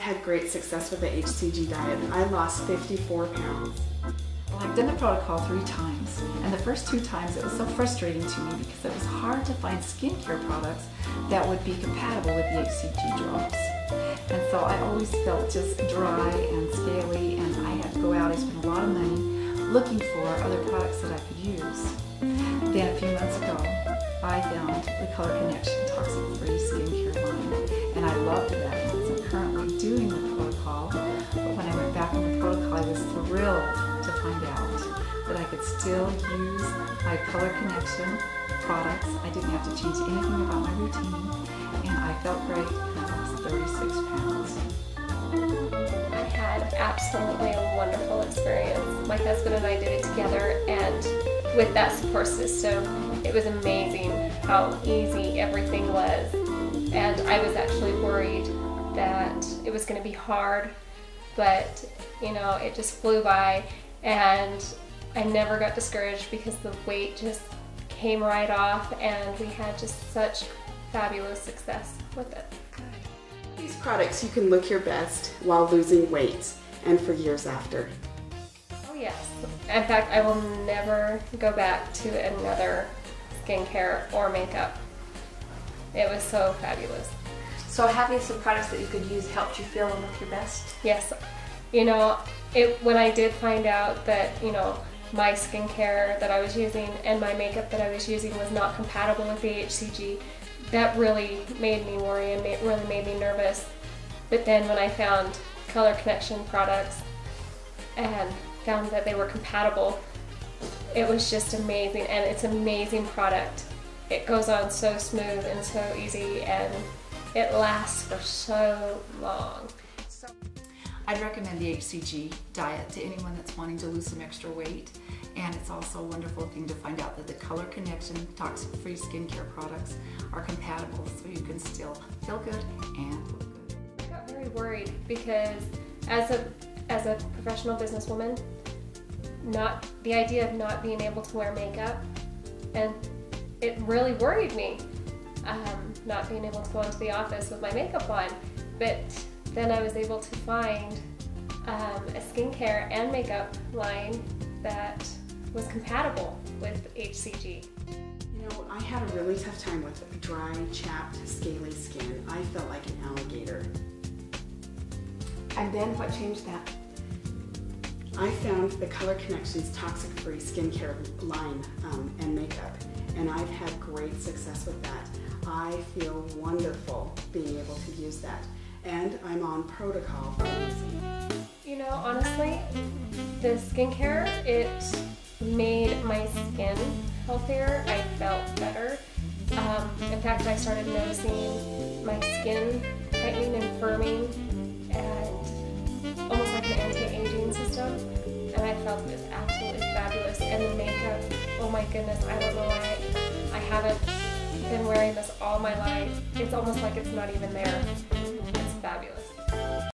I've had great success with the HCG diet. I lost 54 pounds. Well, I've done the protocol three times, and the first two times it was so frustrating to me because it was hard to find skincare products that would be compatible with the HCG drops. And so I always felt just dry and scaly, and I had to go out, I spent a lot of money looking for other products that I could use. Then a few months ago, I found the Color Connection Toxic Free Skincare line, and I loved that. Doing the protocol, but when I went back on the protocol, I was thrilled to find out that I could still use my Color Connection products. I didn't have to change anything about my routine, and I felt great, and I lost 36 pounds. I had absolutely a wonderful experience. My husband and I did it together, and with that support system, it was amazing how easy everything was. And I was actually worried that it was going to be hard, but you know, it just flew by, and I never got discouraged because the weight just came right off, and we had just such fabulous success with it. These products you can look your best while losing weight and for years after. Oh yes. In fact, I will never go back to another skincare or makeup. It was so fabulous. So having some products that you could use helped you feel and look your best? Yes. You know, it when I did find out that, you know, my skincare that I was using and my makeup that I was using was not compatible with the HCG, that really made me worry and it really made me nervous. But then when I found Color Connection products and found that they were compatible, it was just amazing and it's an amazing product. It goes on so smooth and so easy and it lasts for so long. I'd recommend the HCG diet to anyone that's wanting to lose some extra weight. And it's also a wonderful thing to find out that the Color Connection toxic-free skincare products are compatible so you can still feel good and look good. I got very worried because as a as a professional businesswoman, not the idea of not being able to wear makeup and it really worried me um, not being able to go into the office with my makeup on. But then I was able to find um, a skincare and makeup line that was compatible with HCG. You know, I had a really tough time with dry, chapped, scaly skin. I felt like an alligator. And then what changed that? I found the Color Connections Toxic Free Skincare line um, and makeup, and I've had great success with that. I feel wonderful being able to use that, and I'm on protocol. You know, honestly, the skincare, it made my skin healthier. I felt better. Um, in fact, I started noticing my skin tightening and firming and almost like an anti-aging. And I felt it was absolutely fabulous. And the makeup, oh my goodness, I don't know why I haven't been wearing this all my life. It's almost like it's not even there. It's fabulous.